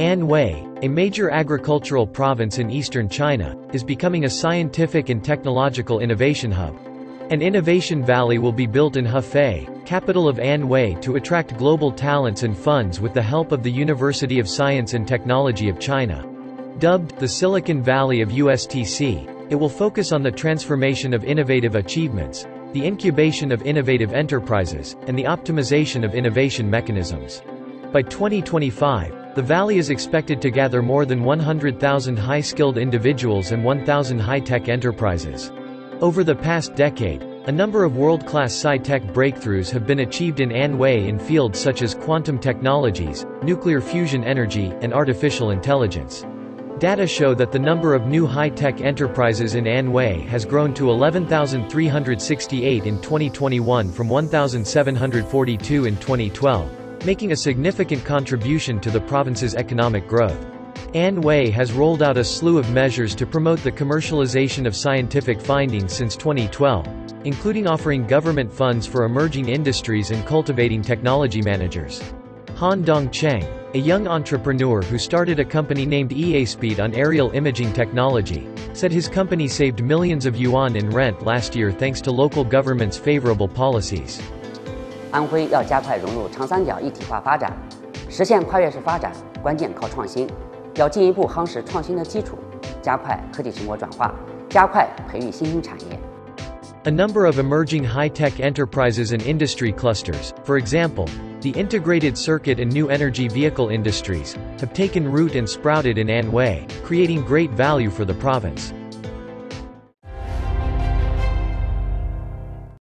Anhui, a major agricultural province in eastern China, is becoming a scientific and technological innovation hub. An innovation valley will be built in Hefei, capital of Anhui to attract global talents and funds with the help of the University of Science and Technology of China. Dubbed the Silicon Valley of USTC, it will focus on the transformation of innovative achievements, the incubation of innovative enterprises, and the optimization of innovation mechanisms. By 2025, the valley is expected to gather more than 100,000 high-skilled individuals and 1,000 high-tech enterprises. Over the past decade, a number of world-class sci-tech breakthroughs have been achieved in Anhui in fields such as quantum technologies, nuclear fusion energy, and artificial intelligence. Data show that the number of new high-tech enterprises in Anhui has grown to 11,368 in 2021 from 1,742 in 2012 making a significant contribution to the province's economic growth. Anhui has rolled out a slew of measures to promote the commercialization of scientific findings since 2012, including offering government funds for emerging industries and cultivating technology managers. Han Dongcheng, a young entrepreneur who started a company named EASpeed on aerial imaging technology, said his company saved millions of yuan in rent last year thanks to local government's favorable policies. 安徽要加快融入长三角一体化发展，实现跨越式发展，关键靠创新。要进一步夯实创新的基础，加快科技成果转化，加快培育新兴产业。A number of emerging high-tech enterprises and industry clusters, for example, the integrated circuit and new energy vehicle industries, have taken root and sprouted in Anhui, creating great value for the province.